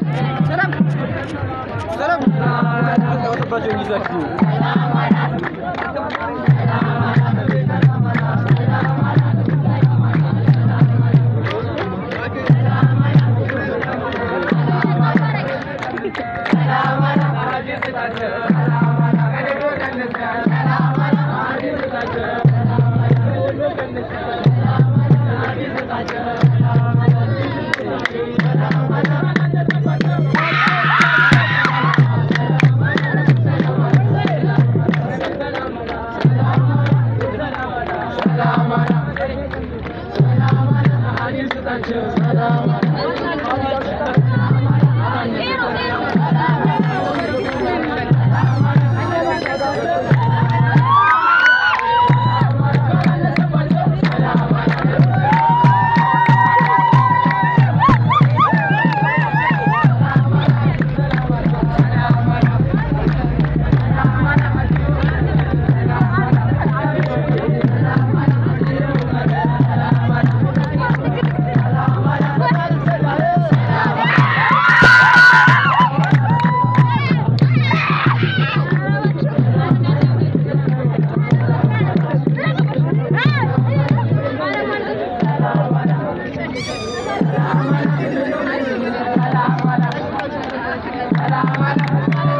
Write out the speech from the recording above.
Shut up! Shut up! Thank you. Thank you. Thank you.